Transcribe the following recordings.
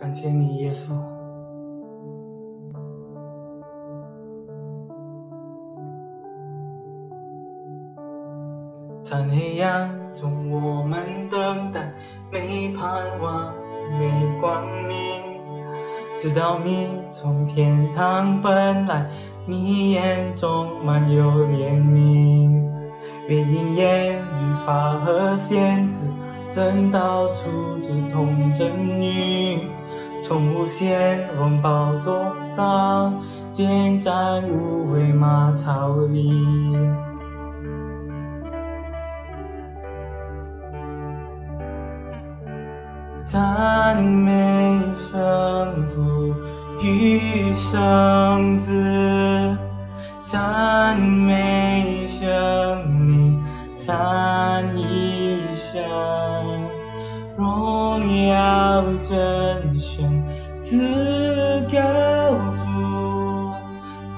感谢你，耶稣。在黑暗中，我们等待，没盼望，没光明。直到你从天堂奔来，你眼中满有怜悯。愿因言律法和先知，真道出自童真语。从无限荣宝座上，见在无畏马槽里。赞美圣父与生子，赞美生命三一神，荣耀真神自高主，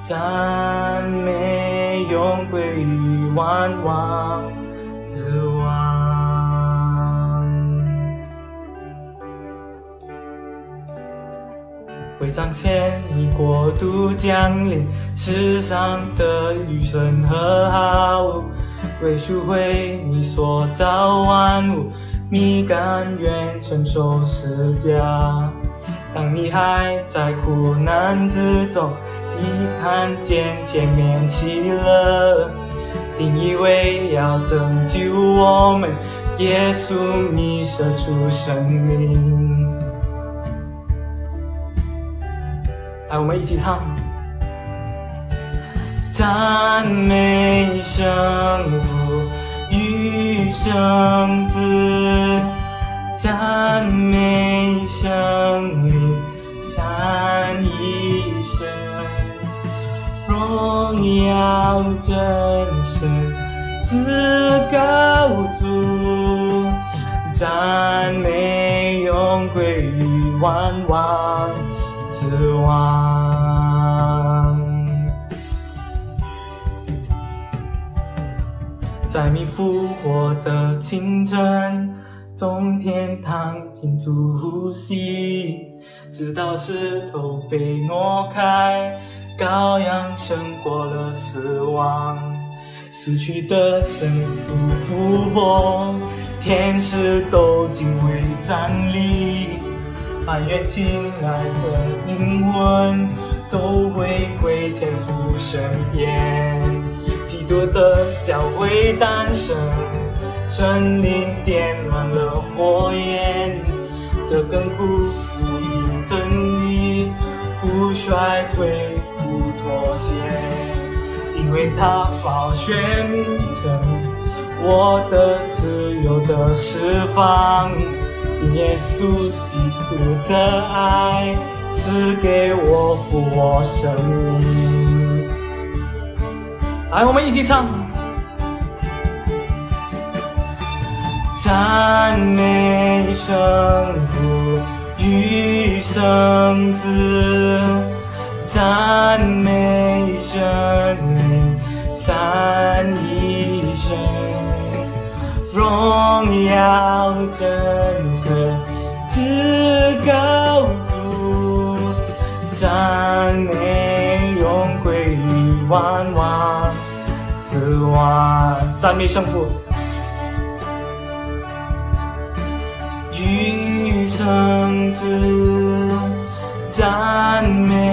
赞美永归于万王。会彰显你国度降临，世上的余生和好，为赎回你所造万物，你甘愿承受十架。当你还在苦难之中，你看见前面喜乐，定以为要拯救我们，耶稣你舍出生命。来，我们一起唱。赞美圣父与圣子，赞美生命三一神，荣耀真神至高主，赞美永归于万王。之王，在你复活的清晨，中天堂屏住呼吸，直到石头被挪开，羔羊胜过了死亡，死去的神徒复活，天使都敬畏站立。但愿亲爱的灵魂都回归天父身边。基督的教会诞生，神灵点燃了火焰，这根固福音真理不衰退不妥协，因为他宝血名称，我的自由的释放。耶稣基督的爱赐给我复活生命。来，我们一起唱。赞美圣父与圣子，赞美生命三一神，荣耀真。至高主，赞美永归于万王赞美圣父，与生子，赞美。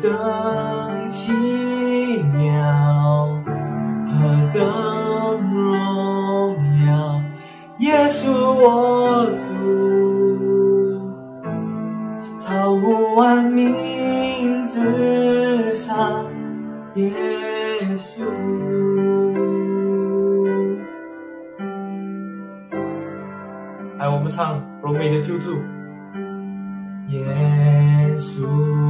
等奇妙，何等荣耀，耶稣我主，超乎万名之上，耶稣。来，我们唱《荣美的救助》。耶稣。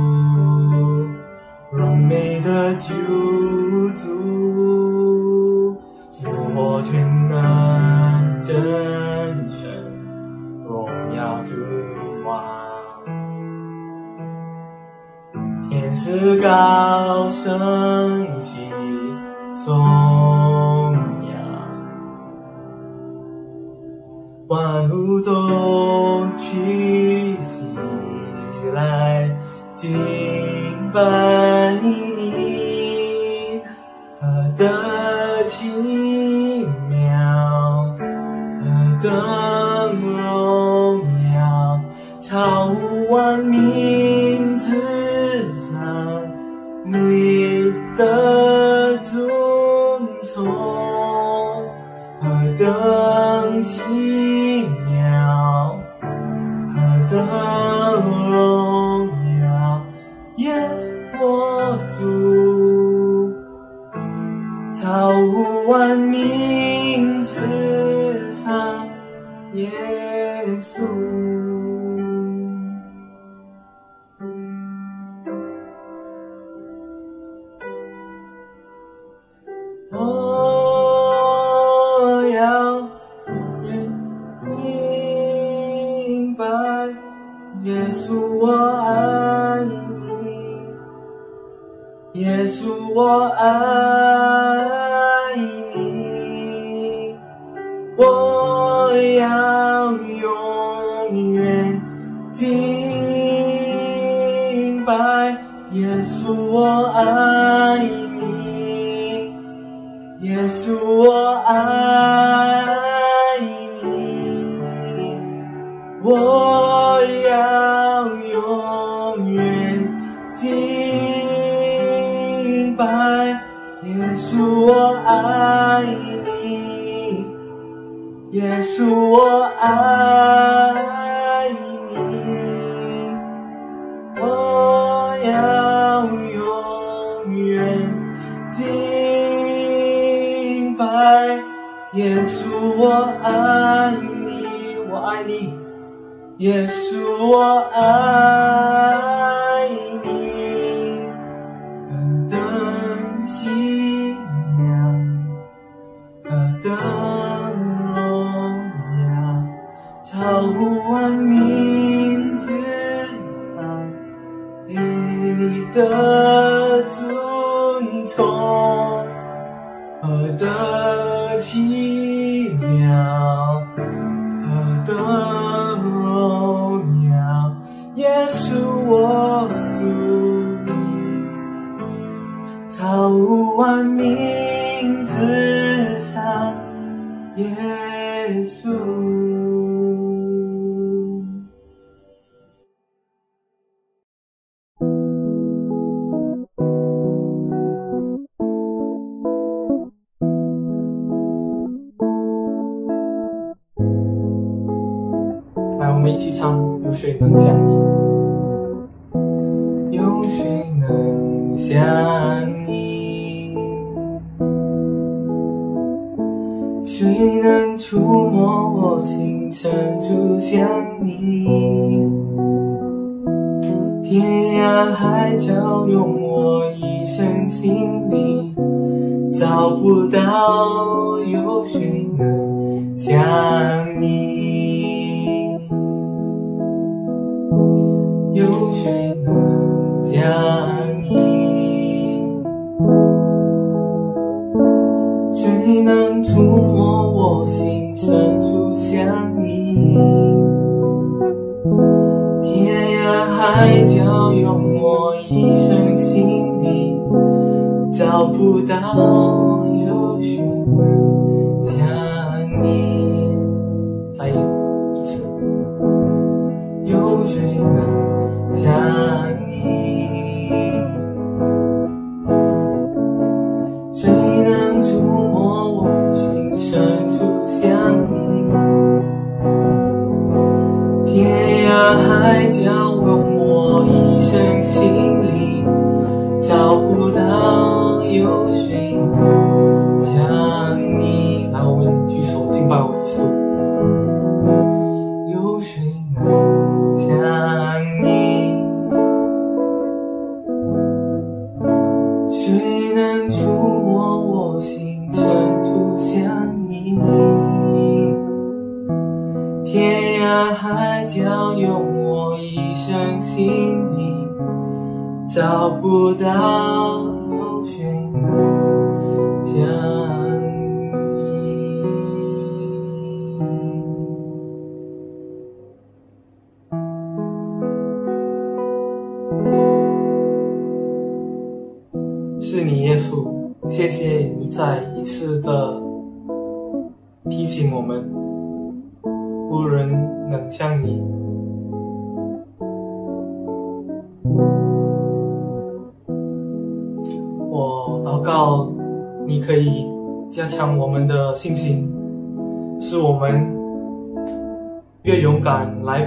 耶稣，我爱你，耶稣，我爱你，我要永远敬拜耶稣，我爱你，耶稣，我爱。يسوع آمين وعليه يسوع آمين 找不到有谁能像你？有谁能像你？谁能触摸我心深处想你？天涯海角永找不到有谁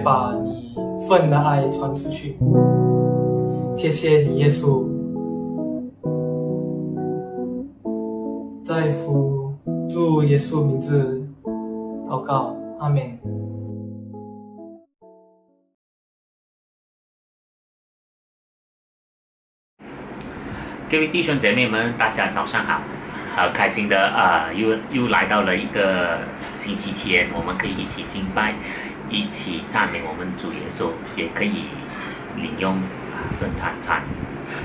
把你份的爱传出去。谢谢你，耶稣。在父主耶稣名字祷告，阿门。各位弟兄姐妹们，大家早上好！好开心的啊、又又来到了一个星期天，我们可以一起敬拜，一起赞美我们主耶稣，也可以领用啊圣餐餐。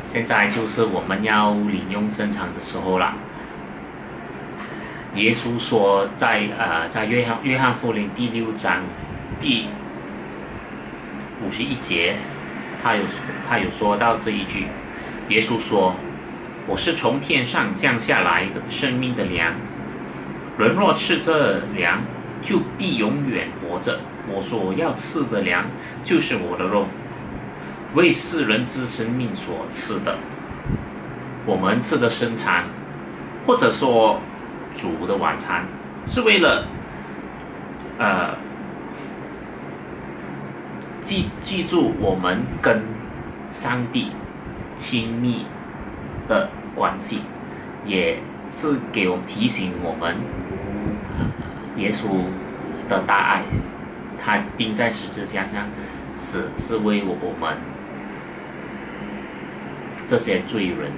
现在就是我们要领用圣餐的时候了。耶稣说在呃在约翰约翰福音第六章第五十一节，他有他有说到这一句，耶稣说。我是从天上降下来的生命的粮，人若吃这粮，就必永远活着。我所要吃的粮，就是我的肉，为世人之生命所吃的。我们吃的生餐，或者说主的晚餐，是为了，呃，记记住我们跟上帝亲密的关系，也是给我们提醒我们，耶稣的大爱，他钉在十字架上死是为我们这些罪人。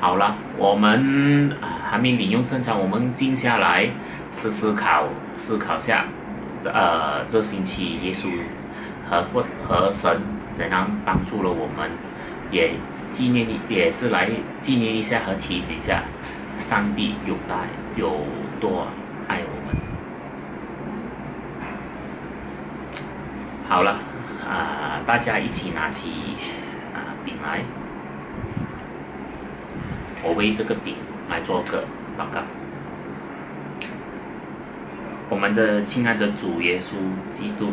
好了，我们还没领用圣餐，我们静下来思思考思考下，呃，这星期耶稣和或和神怎样帮助了我们，也。纪念也是来纪念一下和提醒一下，上帝有大有多爱我们。好了，啊，大家一起拿起啊饼来，我为这个饼来做个祷告。我们的亲爱的主耶稣基督，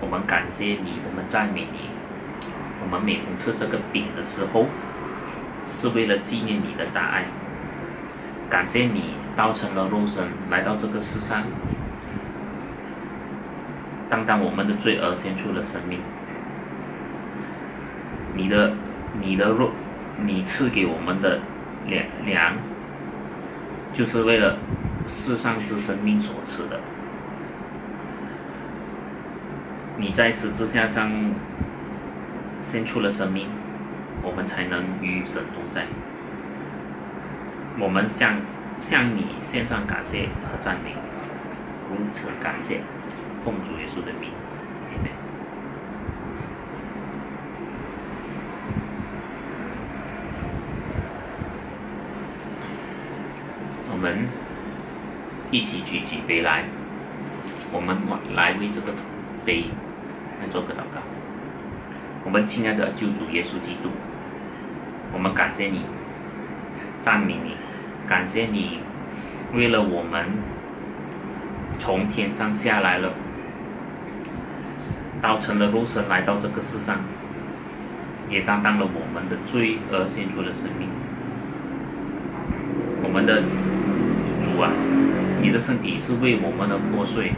我们感谢你，我们赞美你。我们每逢吃这个饼的时候，是为了纪念你的大爱，感谢你道成了肉身来到这个世上，当当我们的罪而献出了生命。你的你的肉，你赐给我们的粮粮，就是为了世上之生命所赐的。你在十字架上献出了生命，我们才能与神同在。我们向向你献上感谢和赞美，如此感谢，奉主耶稣的名，我们一起举起杯来，我们来为这个杯来做个祷告。我们亲爱的救主耶稣基督，我们感谢你，赞美你，感谢你为了我们从天上下来了，道成了肉身来到这个世上，也担当了我们的罪而献出了生命。我们的主啊，你的身体是为我们而破碎，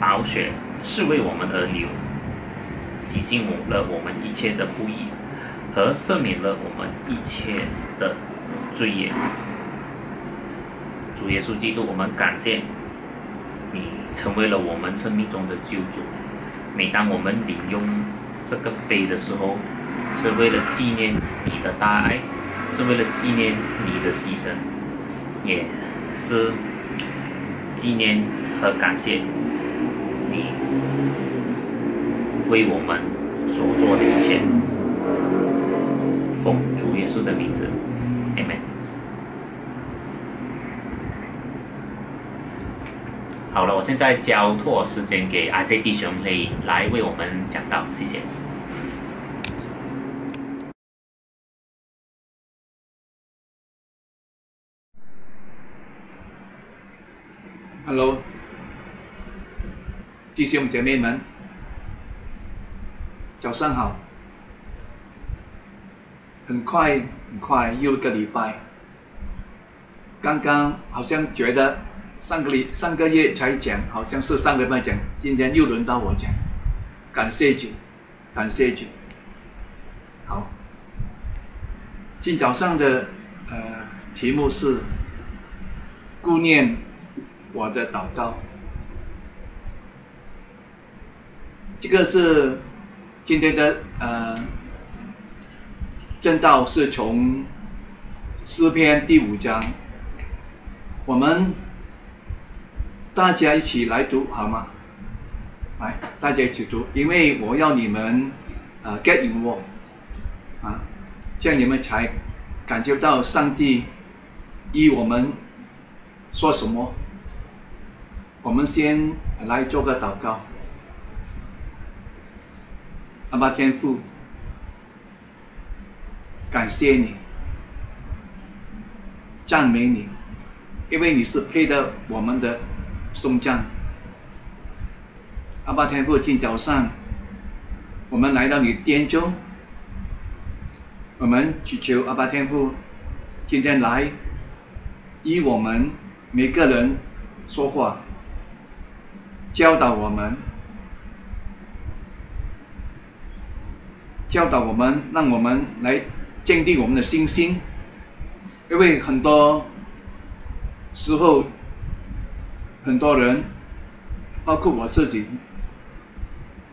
宝血是为我们而流，洗净我了我们一切的不义，和赦免了我们一切的罪业。主耶稣基督，我们感谢你成为了我们生命中的救主。每当我们领用这个杯的时候，是为了纪念你的大爱，是为了纪念你的牺牲，也是纪念和感谢你为我们所做的一切。奉主耶稣的名字，Amen。好了，我现在交托时间给 IC 弟兄来来为我们讲道，谢谢。Hello，弟兄姐妹们，早上好。很快很快又一个礼拜，刚刚好像觉得上个礼上个月才讲，好像是上个礼拜讲，今天又轮到我讲，感谢主，感谢主。好，今早上的呃题目是顾念我的祷告，这个是今天的呃正道是从诗篇第五章，我们大家一起来读好吗？来，大家一起读，因为我要你们呃 get involved 啊，这样你们才感觉到上帝依我们说什么。我们先来做个祷告。阿爸天父，感谢你，赞美你，因为你是配得我们的颂赞。阿爸天父，今早上我们来到你殿中，我们祈求阿爸天父今天来与我们每个人说话。教导我们，教导我们，让我们来坚定我们的信心。因为很多时候，很多人，包括我自己，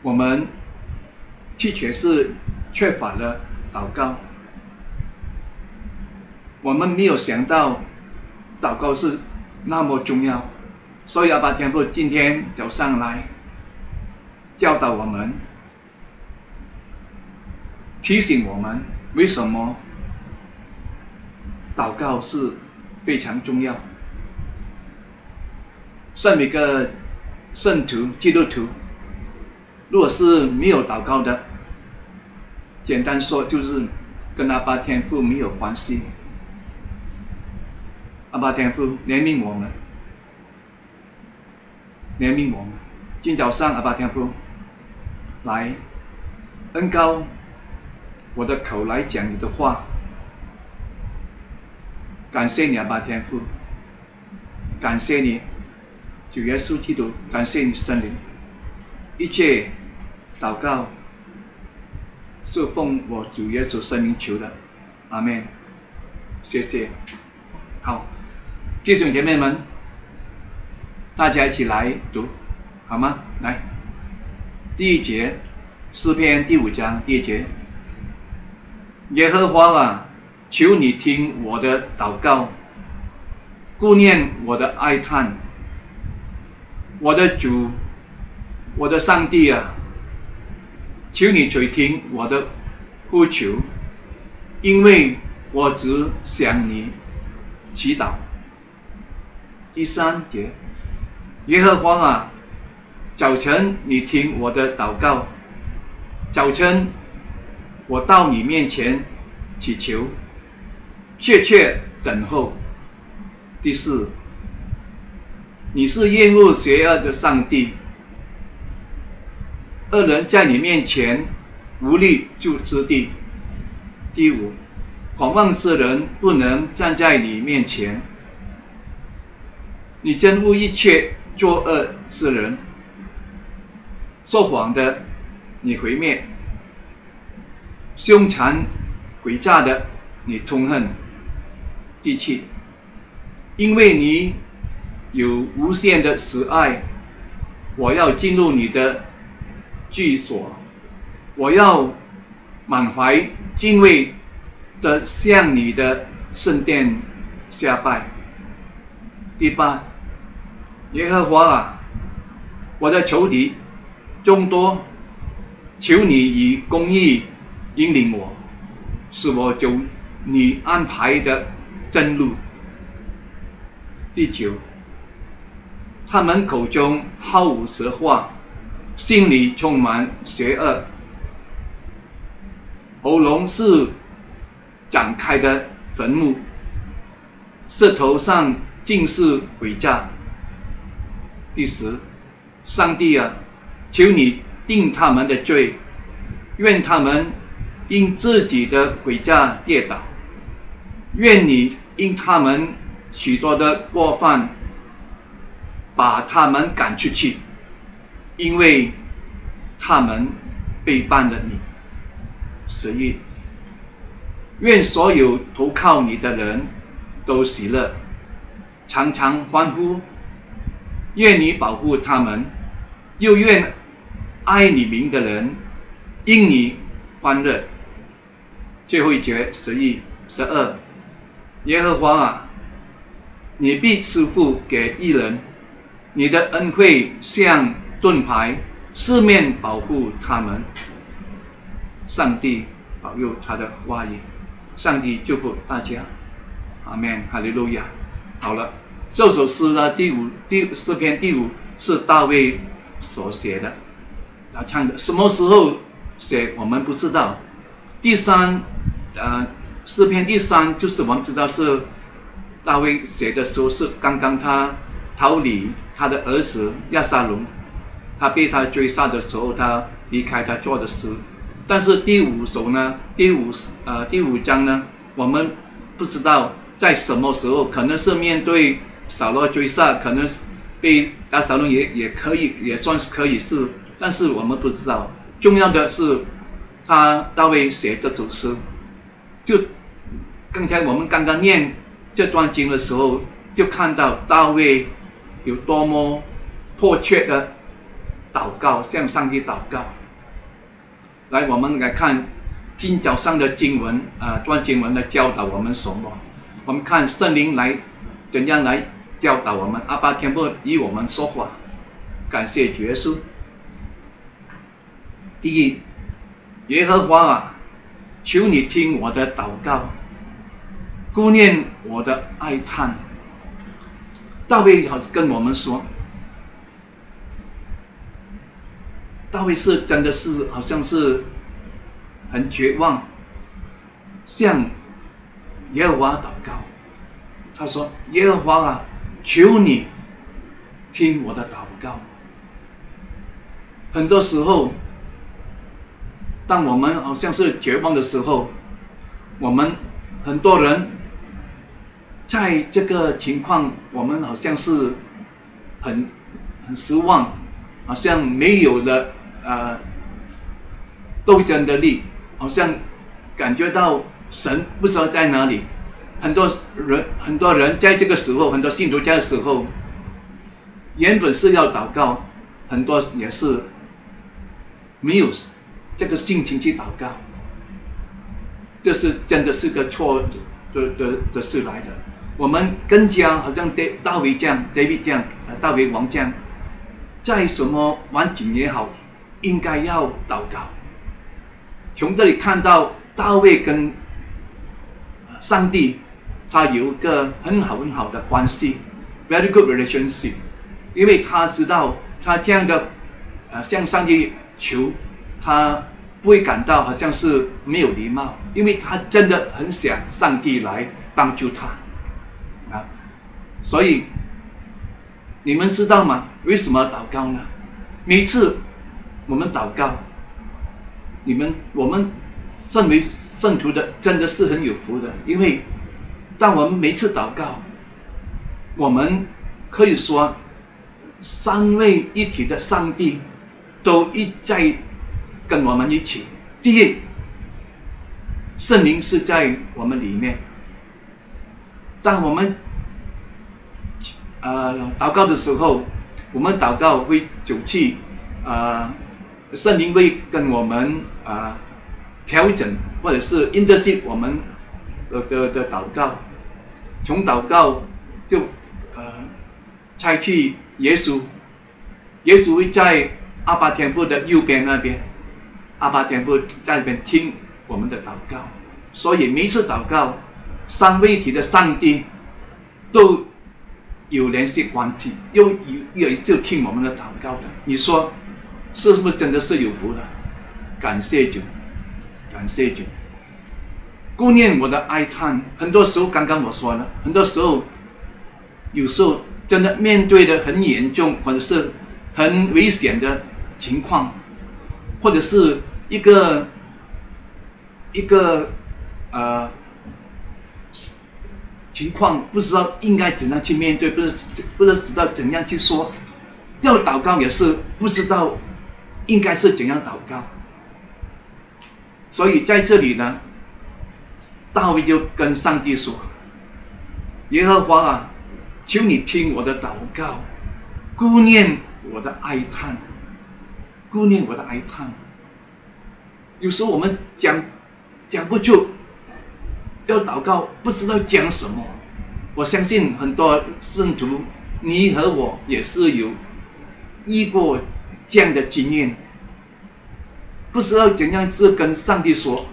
我们的确是缺乏了祷告。我们没有想到，祷告是那么重要。所以阿爸天父今天早上来教导我们，提醒我们为什么祷告是非常重要。圣每个圣徒基督徒，如果是没有祷告的，简单说就是跟阿爸天父没有关系。阿爸天父怜悯我们。怜悯我们。今早上阿爸天父来恩高我的口来讲你的话，感谢你阿爸天父，感谢你主耶稣基督，感谢你圣灵，一切祷告是奉我主耶稣圣名求的，阿门。谢谢。好，弟兄姐妹们，大家一起来读，好吗？来，第一节，诗篇第五章第一节，耶和华啊，求你听我的祷告，顾念我的哀叹，我的主。我的上帝啊，求你垂听我的呼求，因为我只想你祈祷。第三节，耶和华啊，早晨你听我的祷告，早晨我到你面前祈求，切切等候。第四，你是厌恶邪恶的上帝。恶人在你面前无力就之地。第五，狂妄之人不能站在你面前。你憎恶一切作恶之人，说谎的你毁灭，凶残诡诈的你痛恨。第七，因为你有无限的慈爱，我要进入你的。居所，我要满怀敬畏的向你的圣殿下拜。第八，耶和华啊，我的仇敌众多，求你以公义引领我，使我走你安排的正路。第九，他们口中毫无实话。心里充满邪恶，喉咙是展开的坟墓，舌头上尽是诡诈。第十，上帝啊，求你定他们的罪，愿他们因自己的诡诈跌倒，愿你因他们许多的过犯，把他们赶出去。因为他们背叛了你，十一，愿所有投靠你的人都喜乐，常常欢呼。愿你保护他们，又愿爱你名的人因你欢乐。最后一节十一十二，耶和华啊，你必赐福给一人，你的恩惠像。盾牌，四面保护他们。上帝保佑他的话语，上帝祝福大家。阿门，哈利路亚。好了，这首诗呢，第五第四篇第五是大卫所写的，他唱的。什么时候写我们不知道。第三，呃，诗篇第三就是我们知道是大卫写的时候是刚刚他逃离他的儿子亚撒龙。他被他追杀的时候，他离开他做的事。但是第五首呢，第五呃第五章呢，我们不知道在什么时候，可能是面对扫罗追杀，可能是被阿扫罗也也可以也算是可以是，但是我们不知道。重要的是，他大卫写这首诗，就刚才我们刚刚念这段经的时候，就看到大卫有多么迫切的。祷告，向上帝祷告。来，我们来看今早上的经文啊，段经文来教导我们什么？我们看圣灵来怎样来教导我们？阿爸天父与我们说话，感谢耶稣。第一，耶和华啊，求你听我的祷告，顾念我的哀叹。大卫好像跟我们说。大卫是真的是好像是很绝望，向耶和华祷告。他说：“耶和华啊，求你听我的祷告。”很多时候，当我们好像是绝望的时候，我们很多人在这个情况，我们好像是很很失望。好像没有了呃斗争的力，好像感觉到神不知道在哪里。很多人很多人在这个时候，很多信徒在的时候，原本是要祷告，很多也是没有这个心情去祷告。这是真的是个错的的的事来的。我们更加好像大大卫这样，David 这样，大卫王这样，在什么环境也好，应该要祷告。从这里看到大卫跟上帝，他有一个很好很好的关系，very good relationship。因为他知道他这样的呃向上帝求，他。不会感到好像是没有礼貌，因为他真的很想上帝来帮助他，所以你们知道吗？为什么祷告呢？每次我们祷告，你们我们身为圣徒的真的是很有福的，因为当我们每次祷告，我们可以说三位一体的上帝都一在。跟我们一起，第一，圣灵是在我们里面。当我们呃祷告的时候，我们祷告会走去啊，圣灵会跟我们啊调整，或者是 intercede 我们的的的祷告。从祷告就呃拆去耶稣，耶稣会在阿巴天父的右边那边。阿爸天父在那边听我们的祷告，所以每次祷告，三位一体的上帝都有联系关系，又有有就听我们的祷告的。你说是不是真的是有福的？感谢主，感谢主。顾念我的哀叹，很多时候刚刚我说了，很多时候有时候真的面对的很严重或者是很危险的情况。或者是一个一个呃情况，不知道应该怎样去面对，不是不知道怎样去说，要祷告也是不知道应该是怎样祷告。所以在这里呢，大卫就跟上帝说：“耶和华啊，求你听我的祷告，顾念我的哀叹。”顾念我的哀叹，有时候我们讲讲不出，要祷告不知道讲什么。我相信很多圣徒，你和我也是有遇过这样的经验，不知道怎样去跟上帝说，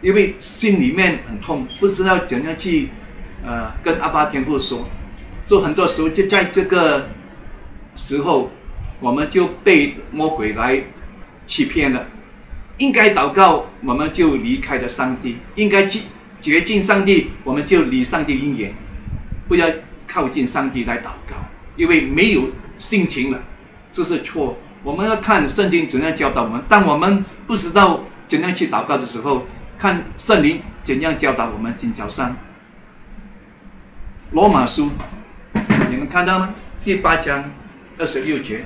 因为心里面很痛，不知道怎样去呃跟阿巴天父说，所以很多时候就在这个时候。我们就被魔鬼来欺骗了。应该祷告，我们就离开了上帝；应该去接近上帝，我们就离上帝远远，不要靠近上帝来祷告，因为没有性情了，这是错。我们要看圣经怎样教导我们。当我们不知道怎样去祷告的时候，看圣灵怎样教导我们。今早上，罗马书，你们看到吗？第八章二十六节。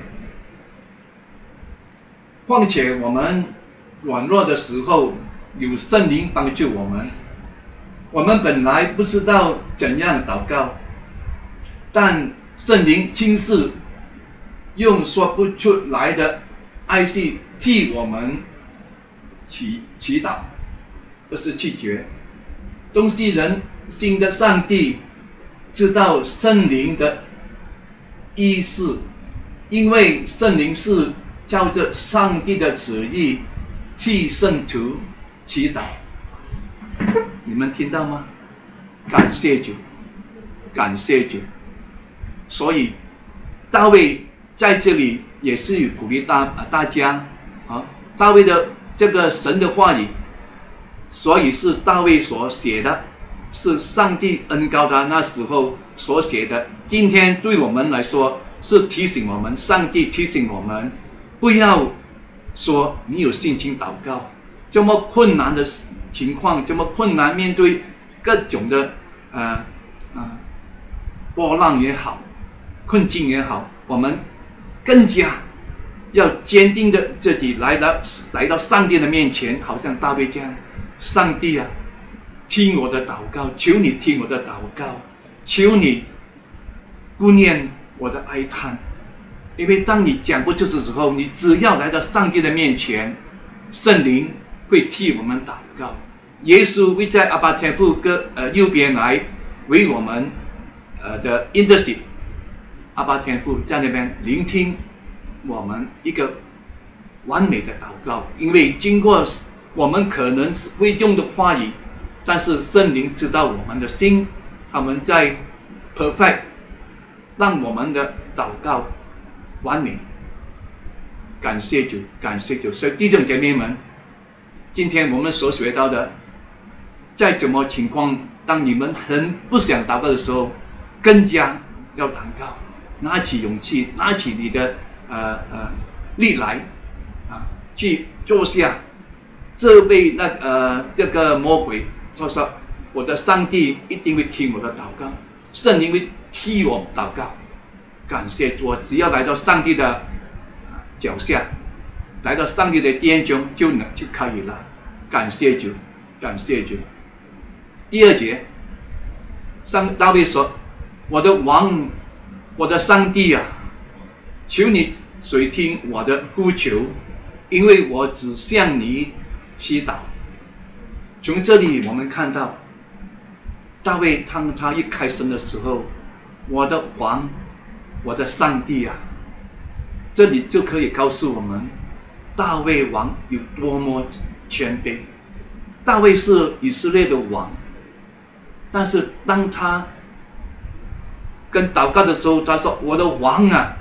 况且我们软弱的时候，有圣灵帮助我们。我们本来不知道怎样祷告，但圣灵亲自用说不出来的爱心替我们祈祈祷，不是拒绝。东西人心的上帝知道圣灵的意思，因为圣灵是。照着上帝的旨意替圣徒祈祷，你们听到吗？感谢主，感谢主。所以大卫在这里也是鼓励大大家啊，大卫的这个神的话语，所以是大卫所写的，是上帝恩高他那时候所写的。今天对我们来说是提醒我们，上帝提醒我们。不要说你有心情祷告，这么困难的事情况，这么困难面对各种的呃啊波浪也好，困境也好，我们更加要坚定的自己来到来到上帝的面前，好像大卫这样，上帝啊，听我的祷告，求你听我的祷告，求你顾念我的哀叹，因为当你讲过这些时候，你只要来到上帝的面前，圣灵会替我们祷，告耶稣会在阿爸天父跟呃右边来为我们呃的 i n t e r c e d 阿爸天父在那边聆听。我们一个完美的祷告，因为经过我们可能是未用的话语，但是圣灵知道我们的心，他们在 perfect，让我们的祷告完美。感谢主，感谢主。所以弟兄姐妹们，今天我们所学到的，在怎么情况，当你们很不想祷告的时候，更加要祷告，拿起勇气，拿起你的。呃呃，力来啊，去坐下，这位那呃这个魔鬼就说：“我的上帝一定会听我的祷告，圣灵会替我祷告。”感谢我，只要来到上帝的脚下，来到上帝的殿中就能就可以了。感谢主，感谢主。第二节，上大卫说：“我的王，我的上帝啊！”求你垂听我的呼求，因为我只向你祈祷。从这里我们看到，大卫当他一开声的时候，我的王，我的上帝啊！这里就可以告诉我们，大卫王有多么谦卑。大卫是以色列的王，但是当他跟祷告的时候，他说：“我的王啊！”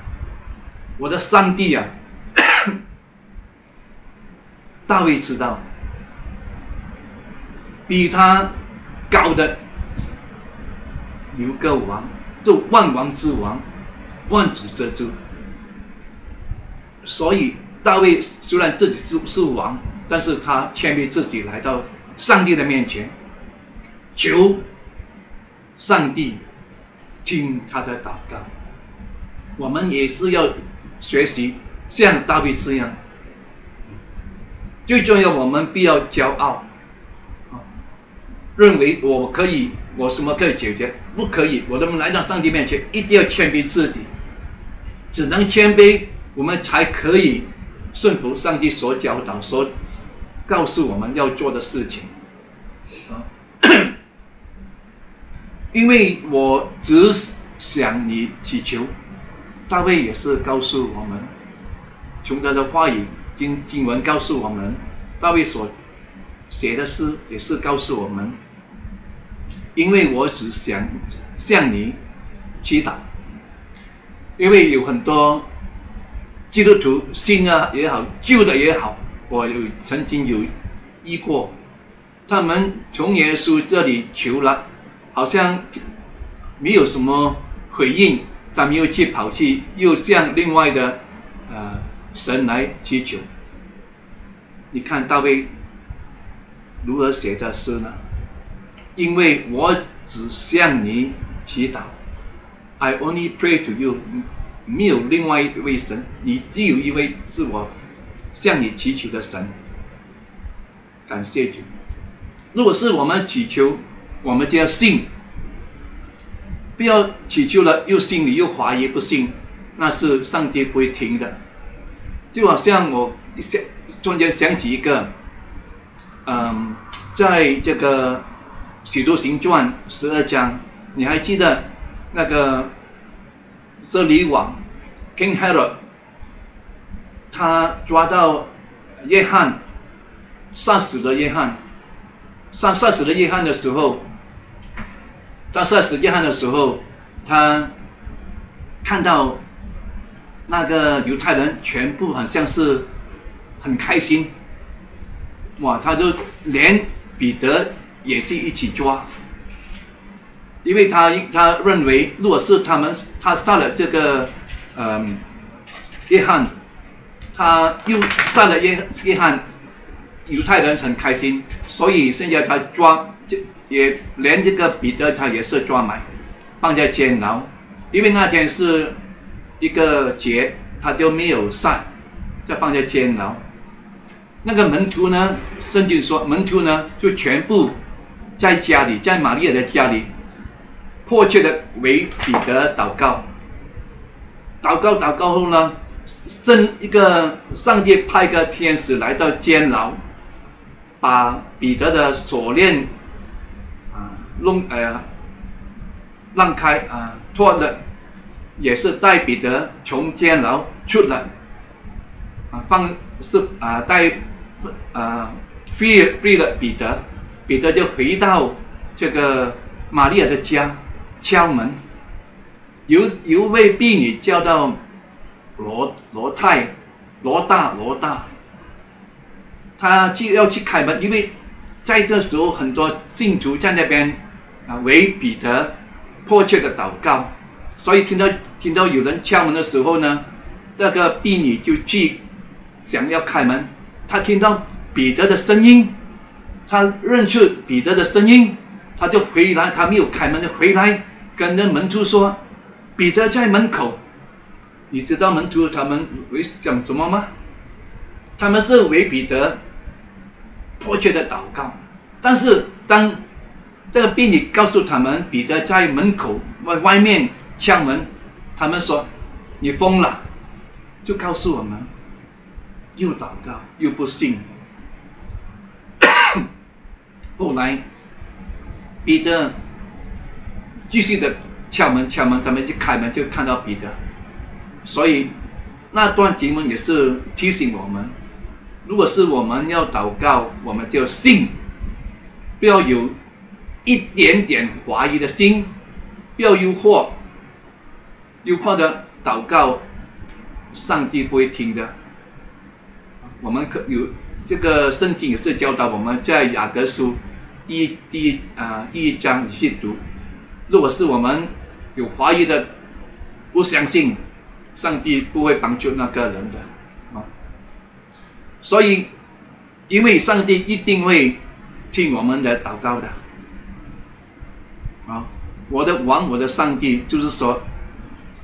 我的上帝啊，大卫知道，比他高的有个王，就万王之王，万主之主。所以大卫虽然自己是是王，但是他谦卑自己来到上帝的面前，求上帝听他的祷告。我们也是要。学习像大卫这样，最重要，我们不要骄傲，啊，认为我可以，我什么可以解决？不可以，我们来到上帝面前，一定要谦卑自己，只能谦卑，我们才可以顺服上帝所教导、所告诉我们要做的事情，啊，因为我只想你祈求。大卫也是告诉我们，从他的话语经经文告诉我们，大卫所写的诗也是告诉我们，因为我只想向你祈祷，因为有很多基督徒新啊也好，旧的也好，我有曾经有遇过，他们从耶稣这里求了，好像没有什么回应。他们又去跑去，又向另外的呃神来祈求。你看大卫如何写的诗呢？因为我只向你祈祷，I only pray to you，没有另外一位神，你只有一位是我向你祈求的神。感谢主。如果是我们祈求，我们就要信。不要祈求了，又心里又怀疑不信，那是上帝不会听的。就好像我想中间想起一个，嗯，在这个《许多行传》十二章，你还记得那个舍利王 King Herod，他抓到约翰，杀死了约翰，杀杀死了约翰的时候。在杀死约翰的时候，他看到那个犹太人全部好像是很开心，哇！他就连彼得也是一起抓，因为他他认为，如果是他们他杀了这个嗯约翰，他又杀了约约翰，犹太人很开心，所以现在他抓就。也连这个彼得他也是抓买，放在监牢，因为那天是一个节，他就没有上，就放在监牢。那个门徒呢，圣经说门徒呢就全部在家里，在玛利亚的家里，迫切的为彼得祷告。祷告祷告后呢，圣一个上帝派个天使来到监牢，把彼得的锁链啊弄呃让开啊脱了，也是带彼得从监牢出来啊放是啊带啊 free free 了彼得，彼得就回到这个玛利亚的家敲门。由由位婢女叫到罗罗太罗大罗大，他就要去开门，因为在这时候很多信徒在那边啊为彼得迫切的祷告，所以听到听到有人敲门的时候呢，那个婢女就去想要开门，他听到彼得的声音，他认出彼得的声音，他就回来，他没有开门就回来跟那门徒说。彼得在门口，你知道门徒他们为讲什么吗？他们是为彼得迫切的祷告，但是当这个婢女告诉他们彼得在门口外外面敲门，他们说你疯了，就告诉我们又祷告又不信。后来彼得继续的。敲门，敲门，他们就开门，就看到彼得。所以那段经文也是提醒我们：如果是我们要祷告，我们就信，不要有一点点怀疑的心，不要诱惑，诱惑的祷告，上帝不会听的。我们可有这个圣经也是教导我们在雅各书第一第一啊第一章去读。如果是我们。有怀疑的，不相信上帝不会帮助那个人的啊。所以，因为上帝一定会听我们的祷告的啊。我的王，我的上帝，就是说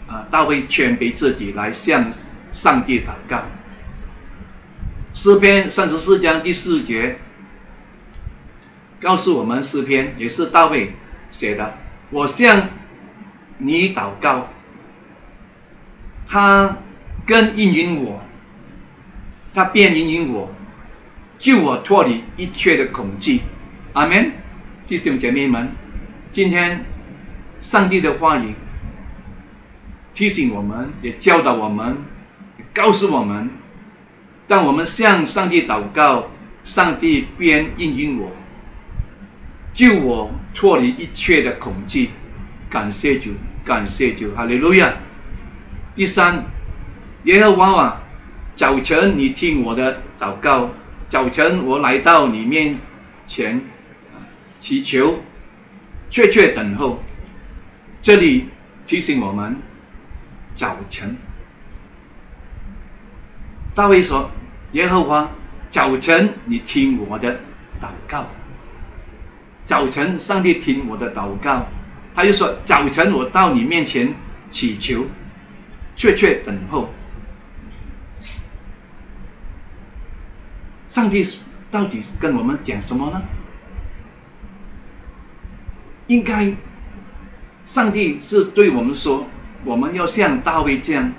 啊，大卫谦卑自己来向上帝祷告。诗篇三十四章第四节告诉我们，诗篇也是大卫写的，我向。你祷告，他更应允我，他便应允我，救我脱离一切的恐惧。阿门，弟兄姐妹们，今天上帝的话语提醒我们，也教导我们，告诉我们，当我们向上帝祷告，上帝便应允我，救我脱离一切的恐惧。感谢主。感谢主，哈利路亚。第三，耶和华啊，早晨你听我的祷告，早晨我来到你面前祈求，确切等候。这里提醒我们，早晨。大卫说：“耶和华，早晨你听我的祷告。早晨，上帝听我的祷告。”他就说：“早晨我到你面前祈求，确切等候。上帝到底跟我们讲什么呢？应该，上帝是对我们说，我们要像大卫这样，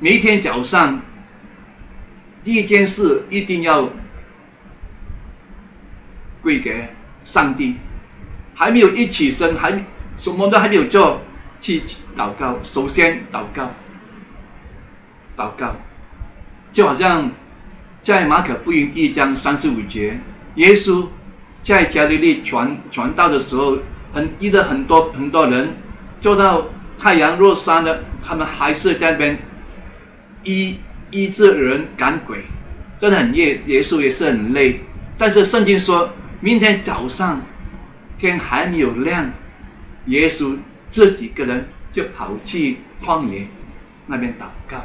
每一天早上第一件事一定要归给上帝，还没有一起身，还。”什么都还没有做，去祷告。首先祷告，祷告，就好像在马可福音第一章三十五节，耶稣在加利利传传道的时候，很遇到很多很多人，做到太阳落山了，他们还是在那边医医治人赶鬼，真的很耶耶稣也是很累。但是圣经说明天早上天还没有亮。耶稣这几个人就跑去旷野那边祷告。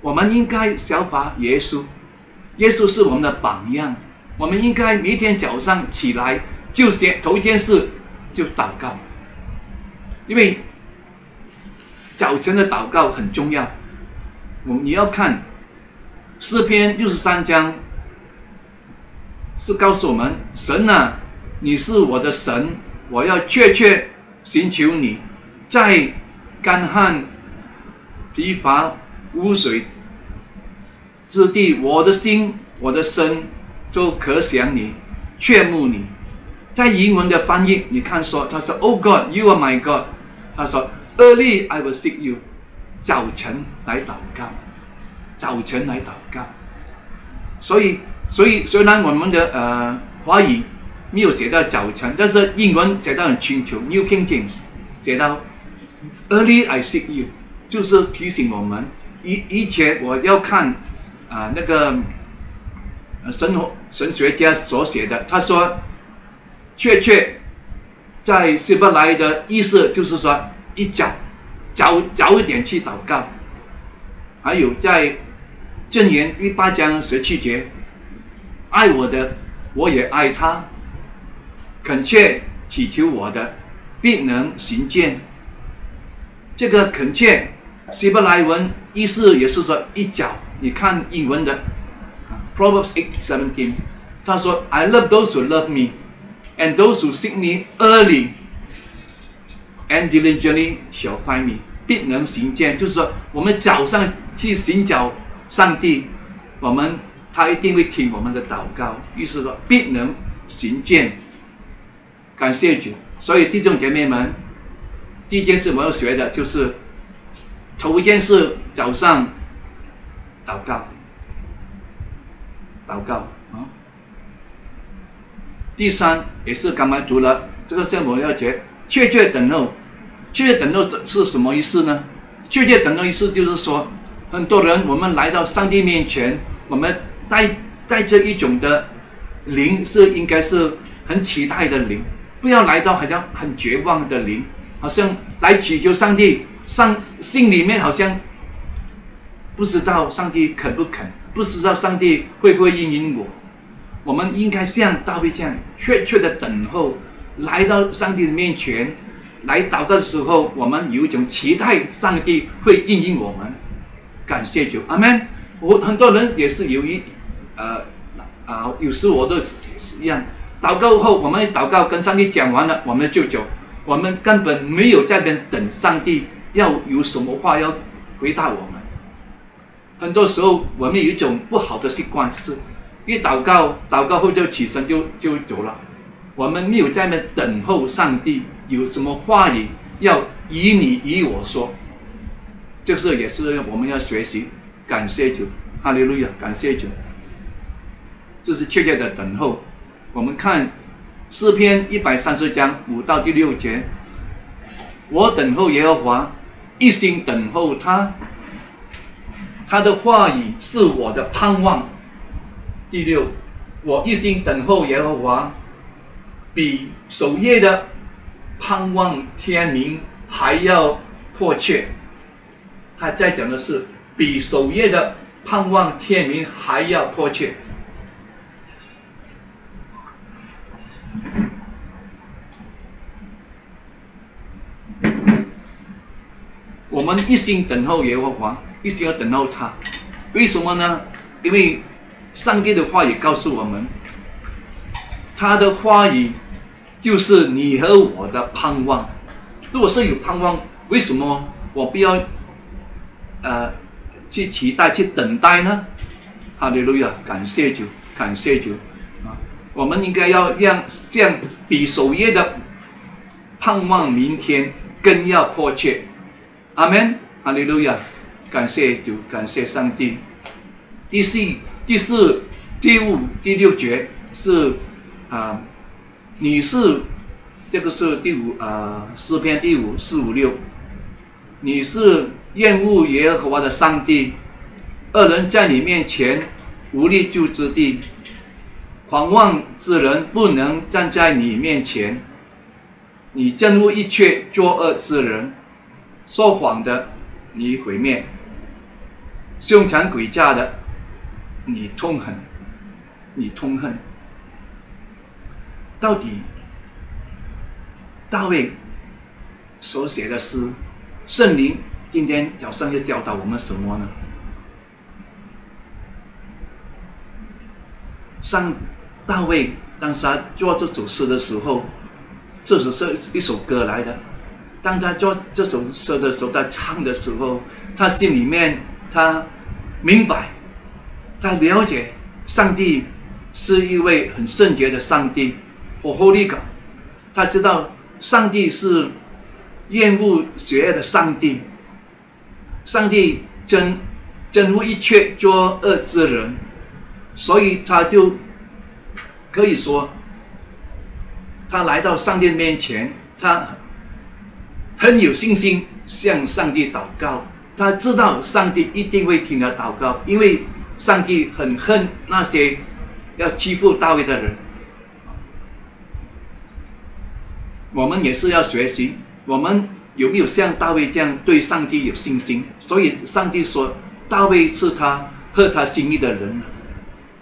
我们应该效法耶稣，耶稣是我们的榜样。我们应该每天早上起来就先头一件事就祷告，因为早晨的祷告很重要。我们你要看诗篇六十三章，是告诉我们神啊，你是我的神，我要确切寻求你，在干旱、疲乏、污水之地，我的心、我的身都可想你，却慕你。在英文的翻译，你看说，他说：“Oh God, You are my God。”他说：“Early I will seek You。”早晨来祷告，早晨来祷告。所以，所以虽然我们的呃华语没有写到早晨，但是英文写到很清楚。New King James 写到 “Early I seek You”，就是提醒我们，以以前我要看啊那个神学神学家所写的，他说。确切，在希伯来的意思就是说，一早早早一点去祷告。还有在正言第八章十七节，爱我的，我也爱他；恳切祈求我的，必能行见。这个恳切，希伯来文意思也是说一脚。你看英文的，Proverbs eight seventeen，他说：“I love those who love me。” And those who seek me early and diligently shall find me，必能行见。就是说，我们早上去寻找上帝，我们他一定会听我们的祷告。意思说，必能行见。感谢主。所以弟兄姐妹们，第一件事我要学的就是，头一件事早上祷告，祷告啊。第三也是刚才读了这个圣母要诀，确切等候，确切等候是是什么意思呢？确切等候意思就是说，很多人我们来到上帝面前，我们带带着一种的灵，是应该是很期待的灵，不要来到好像很绝望的灵，好像来祈求上帝，上心里面好像不知道上帝肯不肯，不知道上帝会不会应允我。我们应该像大卫这样，确确的等候，来到上帝的面前，来祷告的时候，我们有一种期待，上帝会应允我们。感谢主，阿门。我很多人也是由于，呃，啊，有时我都是一样，祷告后，我们祷告跟上帝讲完了，我们就走，我们根本没有在边等上帝要有什么话要回答我们。很多时候，我们有一种不好的习惯，就是。一祷告，祷告后就起身就就走了。我们没有在那等候上帝有什么话语要以你以我说，这是也是我们要学习。感谢主，哈利路亚，感谢主。这是确切的等候。我们看诗篇一百三十章五到第六节：我等候耶和华，一心等候他，他的话语是我的盼望。第六，我一心等候耶和华，比守夜的盼望天明还要迫切。他在讲的是比守夜的盼望天明还要迫切。我们一心等候耶和华，一心要等候他，为什么呢？因为。上帝的话语告诉我们，他的话语就是你和我的盼望。如果是有盼望，为什么我不要呃去期待、去等待呢？哈利路亚，感谢主，感谢主！我们应该要让像比守夜的盼望明天更要迫切。阿门，哈利路亚，感谢主，感谢上帝。第四。第四、第五、第六节是啊，你是这个是第五啊诗篇第五四五六，你是厌恶耶和华的上帝，恶人在你面前无立足之地，狂妄之人不能站在你面前。你憎恶一切作恶之人，说谎的你毁灭，凶残诡诈的你痛恨，你痛恨。到底大卫所写的诗，圣灵今天早上又教导我们什么呢？上大卫当时他做这首诗的时候，这首是一首歌来的。当他做这首诗的时候，他唱的时候，他心里面他明白，他了解上帝是一位很圣洁的上帝，火候立感。他知道上帝是厌恶邪恶的上帝，上帝真真乎一切作恶之人，所以他就可以说，他来到上帝面前，他很有信心向上帝祷告。他知道上帝一定会听他祷告，因为上帝很恨那些要欺负大卫的人。我们也是要学习，我们有没有像大卫这样对上帝有信心？所以上帝说，大卫是他合他心意的人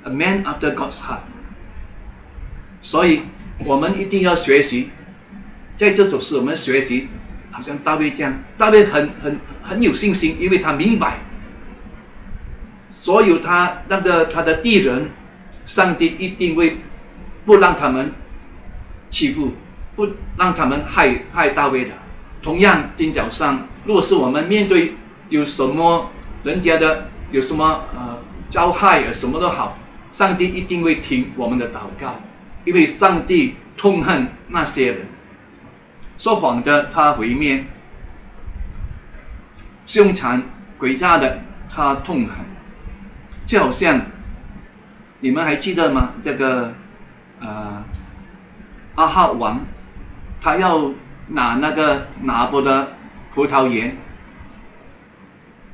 ，a man after God's heart。所以我们一定要学习，在这首诗我们学习，好像大卫这样，大卫很很很有信心，因为他明白，所有他那个他的敌人，上帝一定会不让他们欺负。不让他们害害大卫的。同样，今早上，如果是我们面对有什么人家的有什么呃遭害啊，什么都好，上帝一定会听我们的祷告，因为上帝痛恨那些人说谎的，他毁灭；凶残诡诈的，他痛恨。就好像你们还记得吗？这个呃阿哈王。他要拿那个拿伯的葡萄园，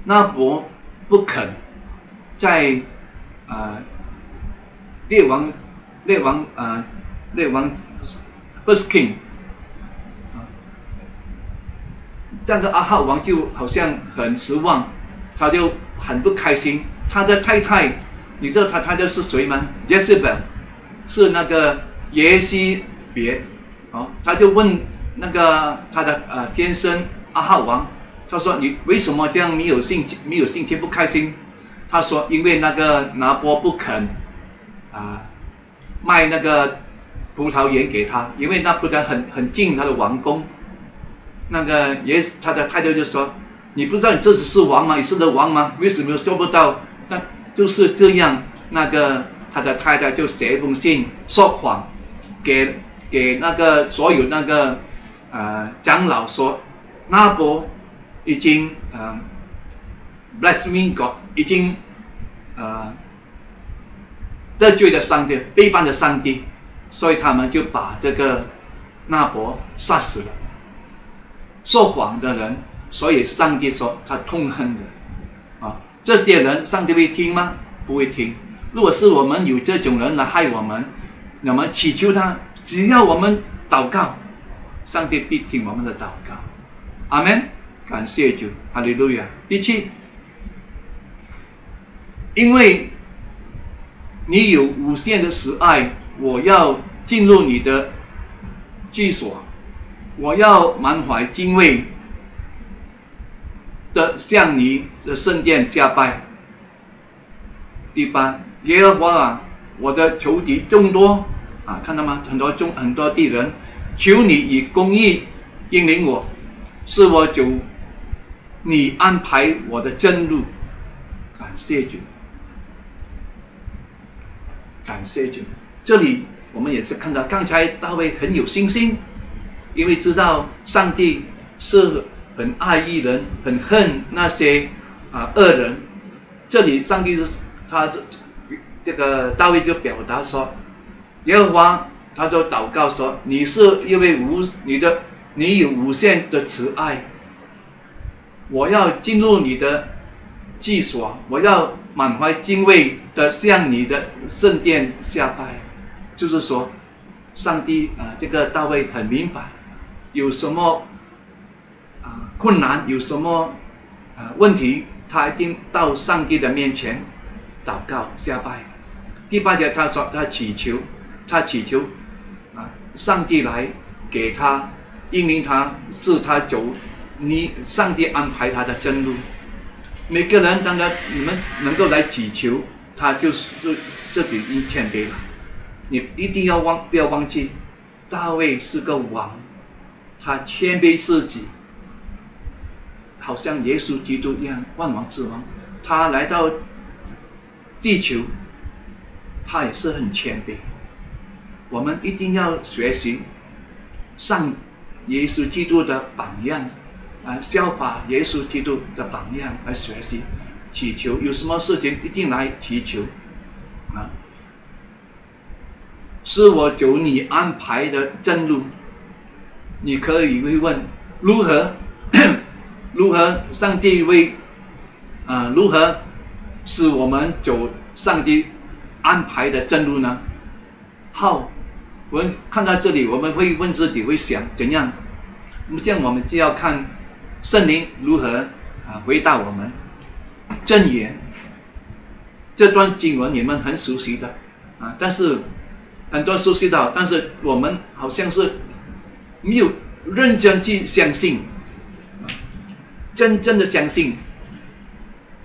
那伯不肯，在啊列王列王啊列王 first king 啊，这个阿哈王就好像很失望，他就很不开心。他的太太，你知道他太太是谁吗？Jezebel，是那个耶西别。哦，他就问那个他的呃先生阿哈王，他说你为什么这样没有心情没有心情不开心？他说因为那个拿波不肯啊卖那个葡萄园给他，因为那葡萄很很近他的王宫。那个也他的太太就说，你不知道你这是王吗？你是的王吗？为什么做不到？但就是这样，那个他的太太就写一封信说谎给。给那个所有那个呃长老说，那不已经呃 blasphemy God 已经呃得罪了上帝，背叛了上帝，所以他们就把这个那伯杀死了。说谎的人，所以上帝说他痛恨的啊，这些人上帝会听吗？不会听。如果是我们有这种人来害我们，那么祈求他。只要我们祷告，上帝必听我们的祷告。阿门。感谢主，哈利路亚。第七，因为你有无限的慈爱，我要进入你的居所，我要满怀敬畏的向你的圣殿下拜。第八，耶和华啊，我的仇敌众多。啊，看到吗？很多众很多地人，求你以公义引领我，是我就你安排我的正路。感谢主，感谢主。这里我们也是看到，刚才大卫很有信心，因为知道上帝是很爱义人，很恨那些啊恶人。这里上帝是他这这个大卫就表达说。耶和华，他就祷告说：“你是因为无你的，你有无限的慈爱。我要进入你的居所，我要满怀敬畏的向你的圣殿下拜。”就是说，上帝啊，这个大卫很明白，有什么啊困难，有什么啊问题，他一定到上帝的面前祷告下拜。第八节他说他祈求。他祈求啊，上帝来给他，因为他是他走，你上帝安排他的真路。每个人当然你们能够来祈求，他就是就自己已谦卑了。你一定要忘不要忘记，大卫是个王，他谦卑自己，好像耶稣基督一样万王之王。他来到地球，他也是很谦卑。我们一定要学习上耶稣基督的榜样，啊，效法耶稣基督的榜样来学习，祈求有什么事情一定来祈求，啊，是我走你安排的正路。你可以会问如何 如何上帝为啊如何使我们走上帝安排的正路呢？好。我们看到这里，我们会问自己，会想怎样？那么这样，我们就要看圣灵如何啊回答我们。正言这段经文你们很熟悉的啊，但是很多熟悉的，但是我们好像是没有认真去相信，真正的相信。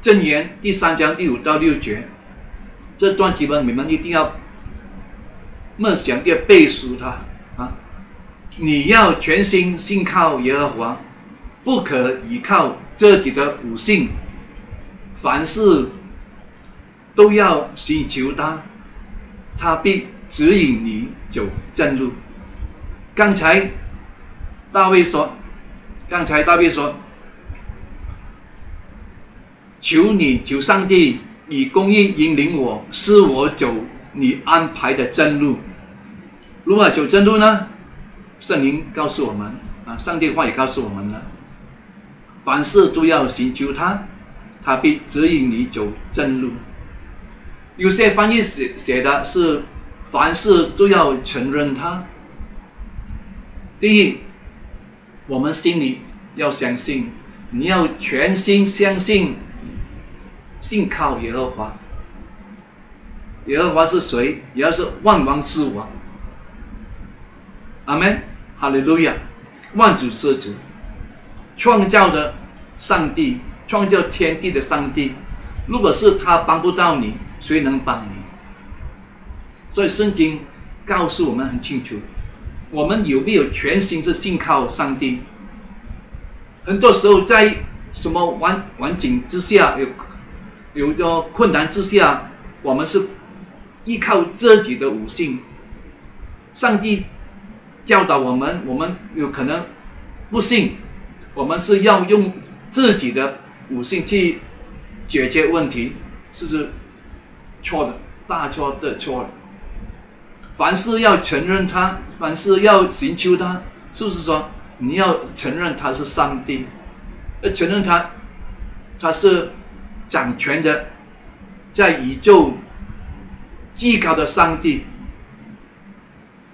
正言第三章第五到六节这段经文，你们一定要。梦想要背熟它啊！你要全心信靠耶和华，不可依靠自己的悟性，凡事都要寻求他，他必指引你走正路。刚才大卫说，刚才大卫说，求你求上帝以公义引领我，使我走。你安排的正路，如何走正路呢？圣灵告诉我们啊，上帝话也告诉我们了，凡事都要寻求他，他必指引你走正路。有些翻译写写的是凡事都要承认他。第一，我们心里要相信，你要全心相信，信靠耶和华。耶和华是谁？也是万王之王。阿门，哈利路亚，万主之主，创造的上帝，创造天地的上帝。如果是他帮不到你，谁能帮你？所以圣经告诉我们很清楚：我们有没有全心是信靠上帝？很多时候在什么环环境之下，有有着困难之下，我们是。依靠自己的悟性，上帝教导我们，我们有可能不信，我们是要用自己的五性去解决问题，是不是错的？大错的错了。凡事要承认他，凡事要寻求他，是不是说你要承认他是上帝，要承认他他是掌权的，在宇宙。最高的上帝，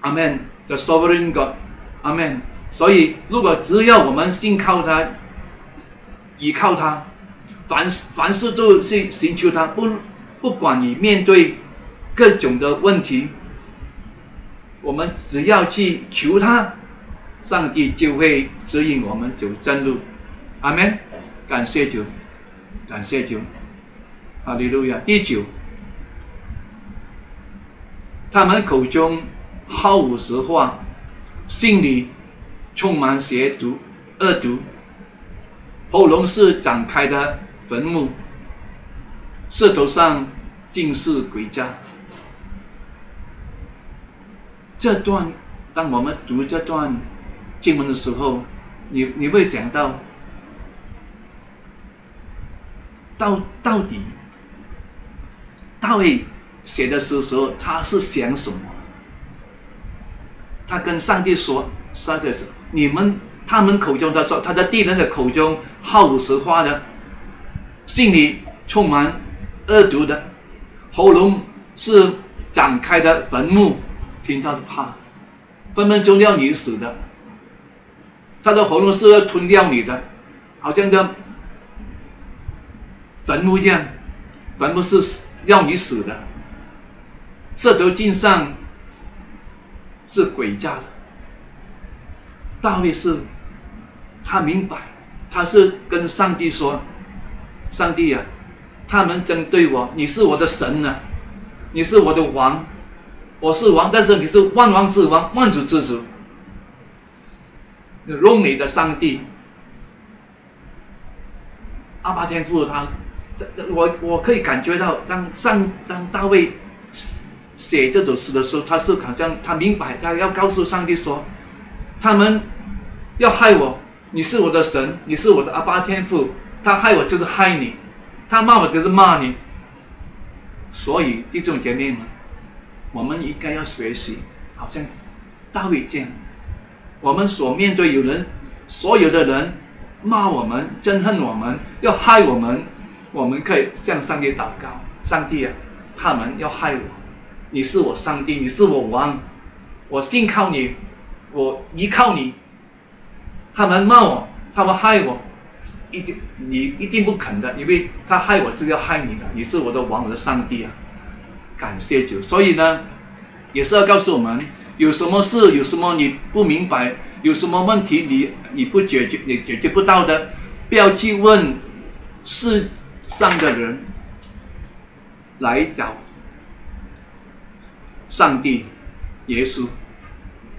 阿门。The sovereign God，阿门。所以，如果只要我们信靠他，依靠他，凡凡事都是寻求他，不不管你面对各种的问题，我们只要去求他，上帝就会指引我们走正路。阿门。感谢主，感谢主，哈利路亚。第九。他们口中好无实话，心里充满邪毒、恶毒，喉咙是展开的坟墓，舌头上尽是诡诈。这段，当我们读这段经文的时候，你你会想到，到到底，大卫。写的诗时候，他是想什么？他跟上帝说：“上帝是你们他们口中，他说他在敌人的口中好实话的，心里充满恶毒的，喉咙是展开的坟墓，听到怕，分分钟要你死的。他的喉咙是要吞掉你的，好像个坟墓一样，坟墓是要你死的。”这头镜上是诡诈的，大卫是，他明白，他是跟上帝说，上帝呀，他们针对我，你是我的神呢，你是我的王，我是王，但是你是万王之王，万主之主，荣美的上帝。阿巴天父他，我我可以感觉到，当上当大卫写这首诗的时候，他是好像他明白，他要告诉上帝说，他们要害我，你是我的神，你是我的阿巴天父，他害我就是害你，他骂我就是骂你，所以弟兄姐妹们，我们应该要学习，好像大卫这样，我们所面对有人，所有的人。骂我们、憎恨我们、要害我们，我们可以向上帝祷告：上帝啊，他们要害我，你是我上帝，你是我王，我信靠你，我依靠你。他们骂我，他们害我，一定你一定不肯的，因为他害我是要害你的，你是我的王，我的上帝啊！感谢主。所以呢，也是要告诉我们，有什么事，有什么你不明白。有什么问题你你不解决你解决不到的，不要去问世上的人，来找上帝耶稣，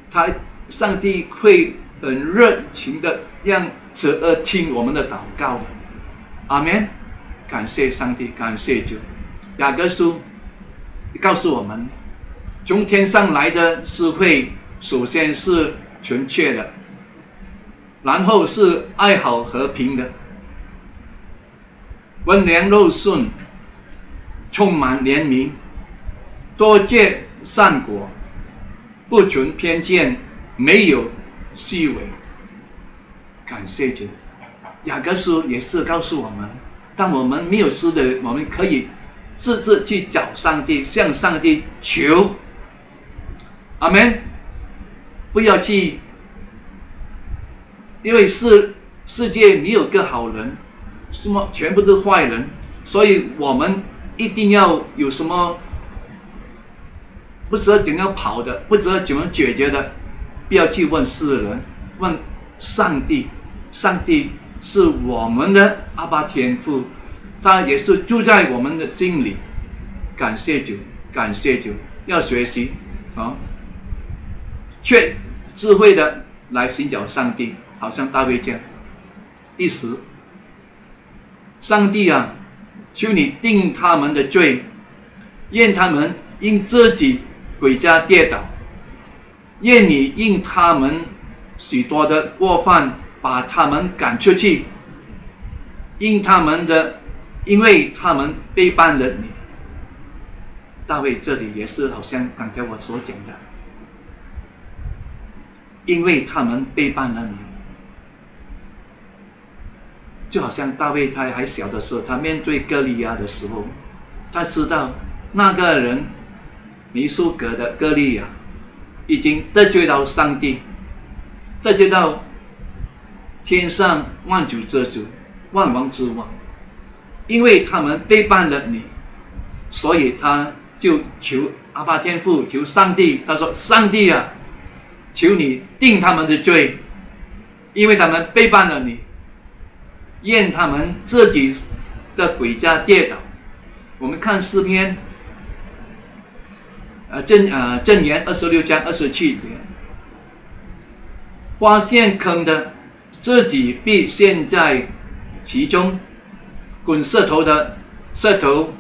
他上帝会很热情的让侧耳听我们的祷告，阿门。感谢上帝，感谢主。雅各书告诉我们，从天上来的智慧，首先是。纯确的，然后是爱好和平的，温良柔顺，充满怜悯，多结善果，不存偏见，没有虚伪。感谢主，雅各书也是告诉我们，当我们没有事的，我们可以自自去找上帝，向上帝求。阿门。不要去，因为世世界没有个好人，什么全部都是坏人，所以我们一定要有什么不知道怎样跑的，不知道怎么解决的，不要去问世人，问上帝。上帝是我们的阿爸天父，他也是住在我们的心里。感谢主，感谢主，要学习啊。却智慧的来寻找上帝，好像大卫这样。第十，上帝啊，求你定他们的罪，愿他们因自己鬼家跌倒；愿你因他们许多的过犯，把他们赶出去；因他们的，因为他们背叛了你。大卫这里也是好像刚才我所讲的。因为他们背叛了你，就好像大卫他还小的时候，他面对歌利亚的时候，他知道那个人尼苏格的歌利亚已经得罪到上帝，得罪到天上万主之主、万王之王，因为他们背叛了你，所以他就求阿爸天父，求上帝，他说：“上帝啊！”求你定他们的罪，因为他们背叛了你，愿他们自己的鬼家跌倒。我们看诗篇，呃正呃正言二十六章二十七节，发现坑的自己必陷在其中，滚石头的石头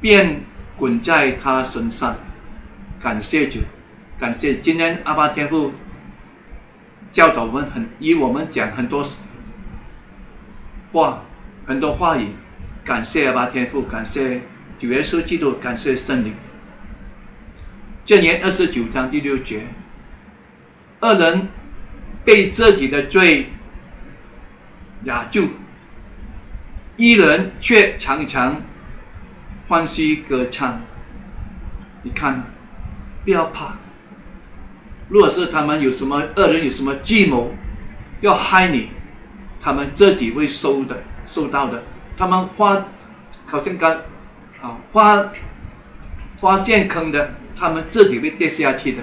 便滚在他身上。感谢主。感谢今天阿巴天父教导我们很，与我们讲很多话，很多话语。感谢阿巴天父，感谢主耶稣基督，感谢圣灵。这年二十九章第六节，二人被自己的罪压住，一人却常常欢喜歌唱。你看，不要怕。如果是他们有什么恶人有什么计谋要害你，他们自己会收的，收到的。他们发好像刚啊发发现坑的，他们自己会跌下去的，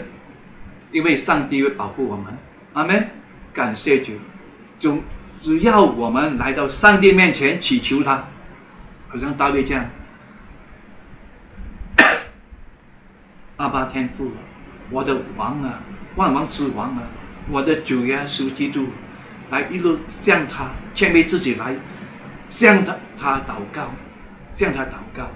因为上帝会保护我们。阿门，感谢主。总只要我们来到上帝面前祈求他，好像大卫这样，阿爸天父，我的王啊，万王之王啊，我的主耶稣基督，来一路向他谦卑自己来，向他他祷告，向他祷告。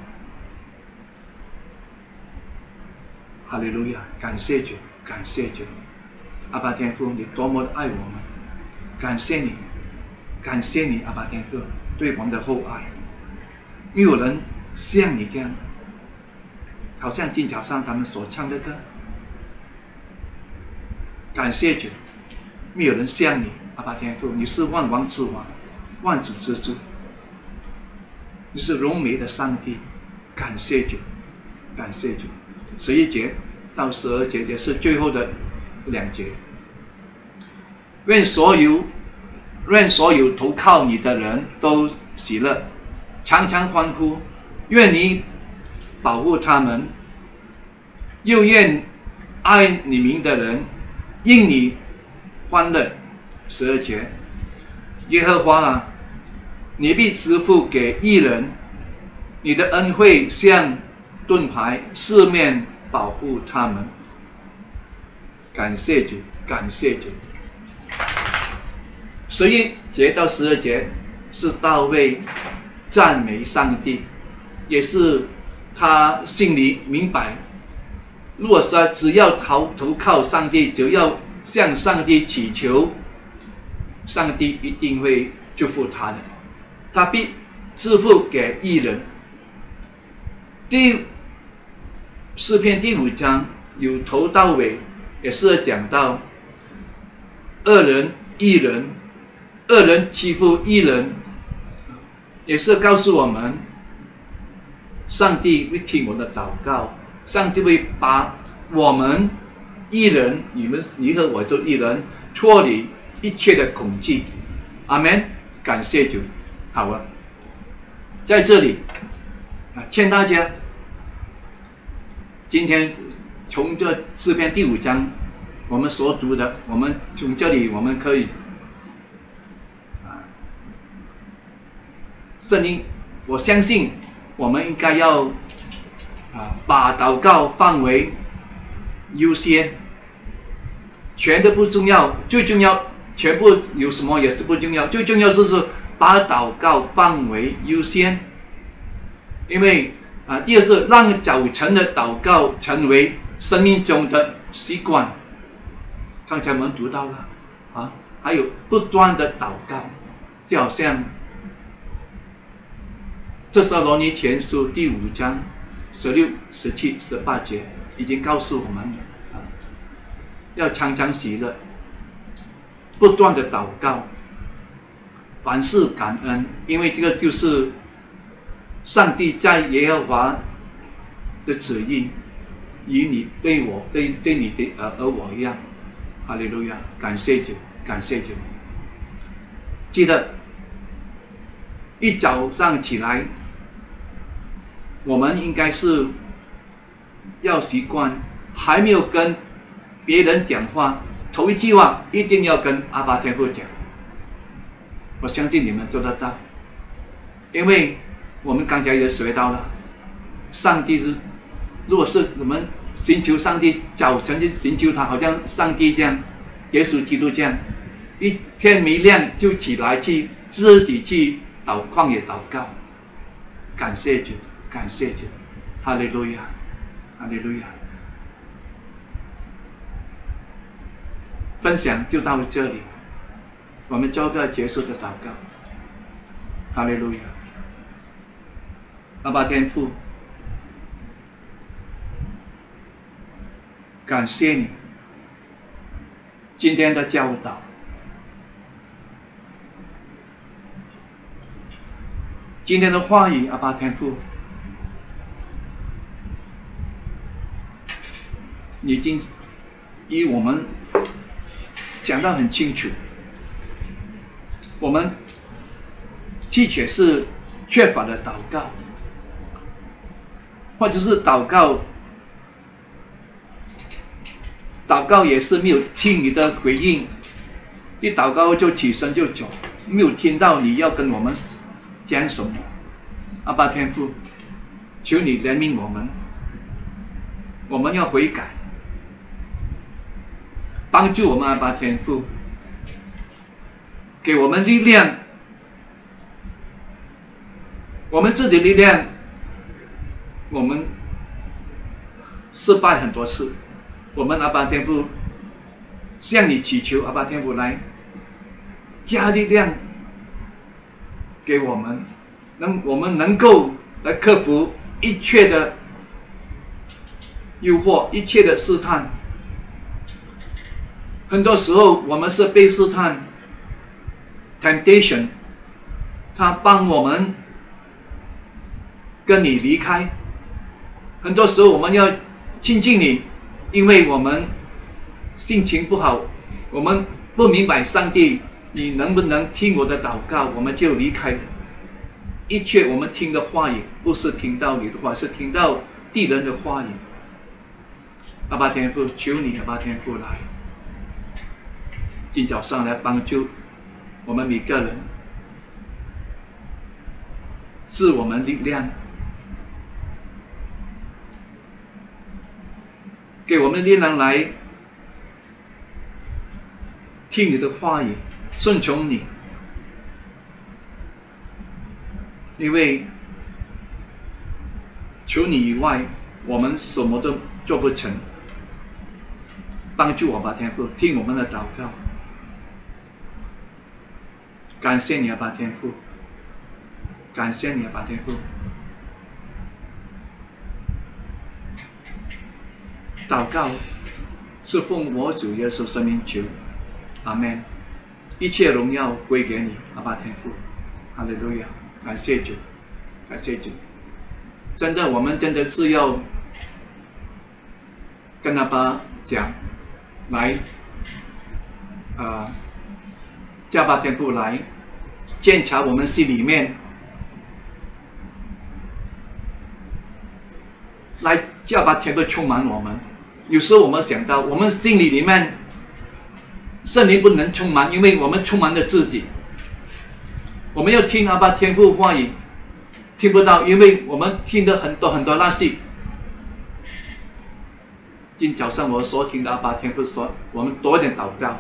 哈利路亚，感谢主，感谢主，阿爸天父，你多么的爱我们，感谢你，感谢你，阿爸天父对我们的厚爱，没有人像你这样。好像今早上他们所唱的歌，感谢主，没有人像你，阿爸天父，你是万王之王，万主之主，你是荣美的上帝，感谢主，感谢主。十一节到十二节也是最后的两节。愿所有，愿所有投靠你的人都喜乐，常常欢呼。愿你。保护他们，又愿爱你名的人因你欢乐。十二节，耶和华啊，你必支付给艺人，你的恩惠像盾牌，四面保护他们。感谢主，感谢主。十一节到十二节是大卫赞美上帝，也是。他心里明白，若是只要投投靠上帝，就要向上帝祈求，上帝一定会祝福他的。他必支付给艺人。第四篇第五章由头到尾也是讲到恶人、一人，恶人欺负一人，也是告诉我们。上帝会听我的祷告，上帝会把我们一人，你们你和我做一人，脱离一切的恐惧。阿门，感谢主。好啊，在这里啊，劝大家，今天从这诗篇第五章我们所读的，我们从这里我们可以啊，圣经，我相信。我们应该要啊，把祷告放为优先，全都不重要，最重要全部有什么也是不重要，最重要就是把祷告放为优先，因为啊，第二是让早晨的祷告成为生命中的习惯。刚才我们读到了啊，还有不断的祷告，就好像。这是罗尼前书第五章十六、十七、十八节已经告诉我们了啊，要常常喜乐，不断的祷告，凡事感恩，因为这个就是上帝在耶和华的旨意，与你对我对对你的而而我一样，哈利路亚，感谢主，感谢主，记得一早上起来。我们应该是要习惯，还没有跟别人讲话，头一句话一定要跟阿巴天父讲。我相信你们做得到，因为我们刚才也学到了，上帝是，如果是我们寻求上帝，早晨去寻求他，好像上帝这样，耶稣基督这样，一天没亮就起来去自己去祷旷野祷告，感谢主。感谢主，哈利路亚，哈利路亚。分享就到这里，我们做个结束的祷告。哈利路亚，阿爸天父，感谢你今天的教导。今天的话语，阿爸天父。已经与我们讲到很清楚，我们的确是缺乏了祷告，或者是祷告，祷告也是没有听你的回应，一祷告就起身就走，没有听到你要跟我们讲什么，阿爸天父，求你怜悯我们，我们要悔改，帮助我们阿爸天父，给我们力量，我们自己力量，我们失败很多次，我们阿爸天父向你祈求，阿爸天父来加力量给我们。能我们能够来克服一切的诱惑，一切的试探。很多时候我们是被试探，temptation，他帮我们跟你离开。很多时候我们要亲近你，因为我们心情不好，我们不明白上帝，你能不能听我的祷告，我们就离开。一切我们听的话语，不是听到你的话，是听到地人的话语。阿爸天父，求你阿爸天父来，今早上来帮助我们每个人，赐我们力量，给我们的力量来听你的话语，顺从你。因为求你以外，我们什么都做不成。帮助我吧，天父，听我们的祷告。感谢你啊，吧，天父。感谢你啊，吧，天父。祷告是奉我主耶稣生命求，阿门。一切荣耀归给你，阿爸天父，哈利路亚。感谢主，感谢主，真的，我们真的是要跟阿爸讲，来，啊，叫爸天父来检查我们心里面，来叫爸天父充满我们。有时候我们想到，我们心里里面圣灵不能充满，因为我们充满了自己。我们要听阿爸天父话语，听不到，因为我们听的很多很多垃圾。今早上我所听的阿爸天父说，我们多一点祷告。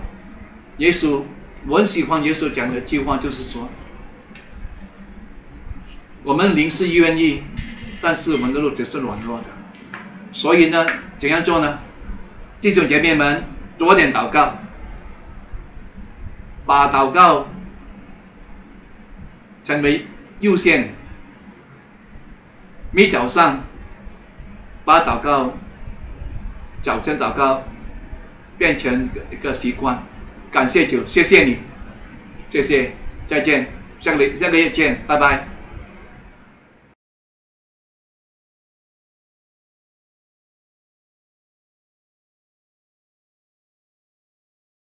耶稣，我很喜欢耶稣讲的一句话，就是说，我们灵是愿意，但是我们的肉只是软弱的。所以呢，怎样做呢？弟兄姐妹们，多点祷告，把祷告。成为优先，每早上把祷告、早晨祷告变成一个习惯。感谢主，谢谢你，谢谢，再见，下个下个月见，拜拜。